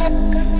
Thank you.